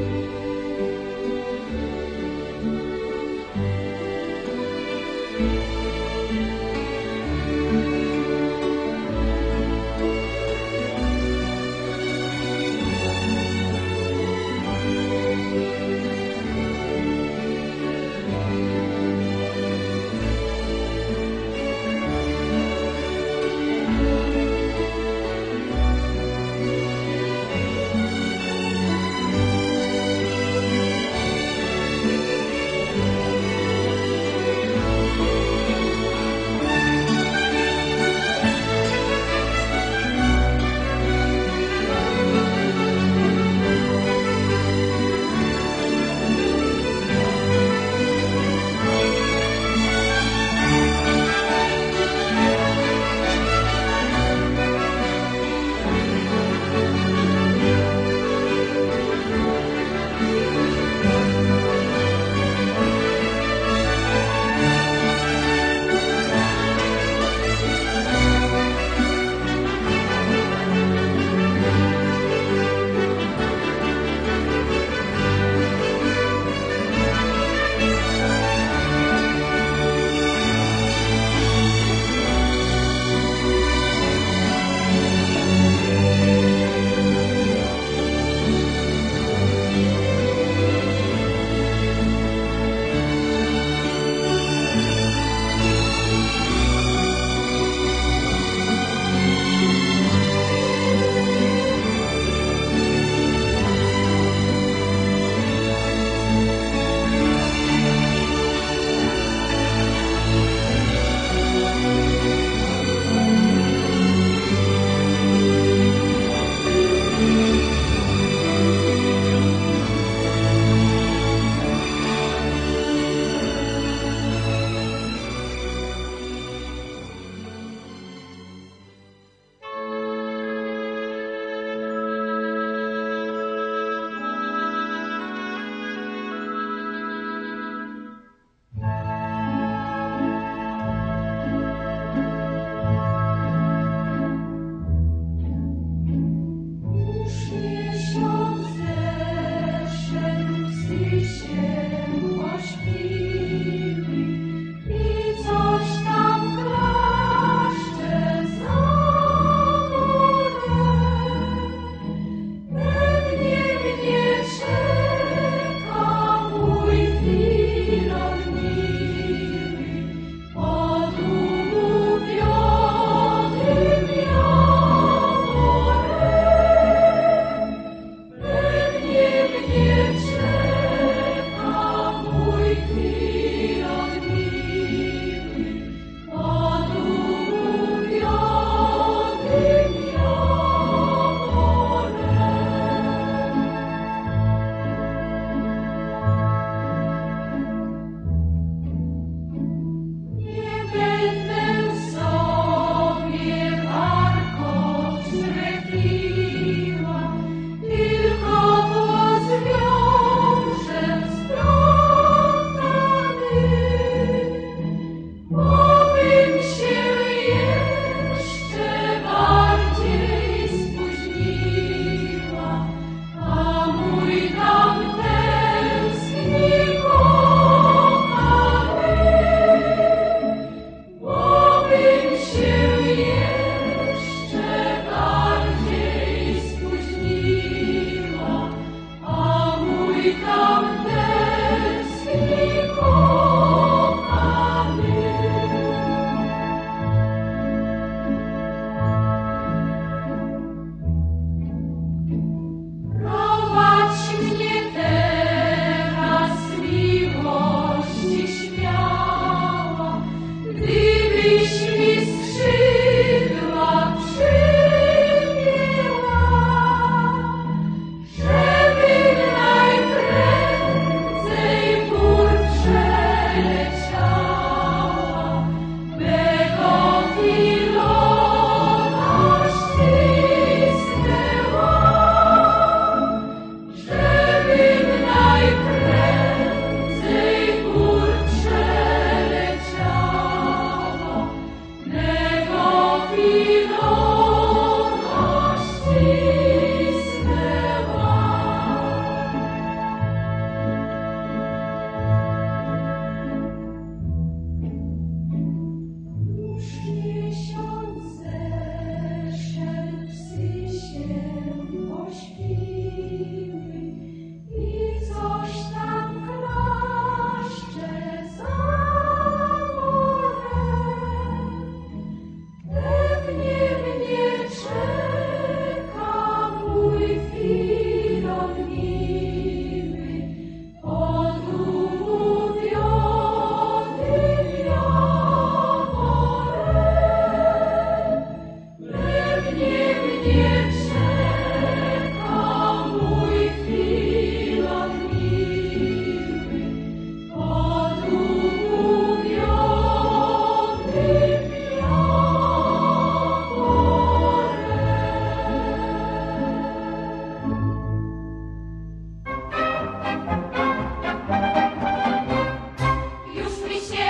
Amen. Już mi się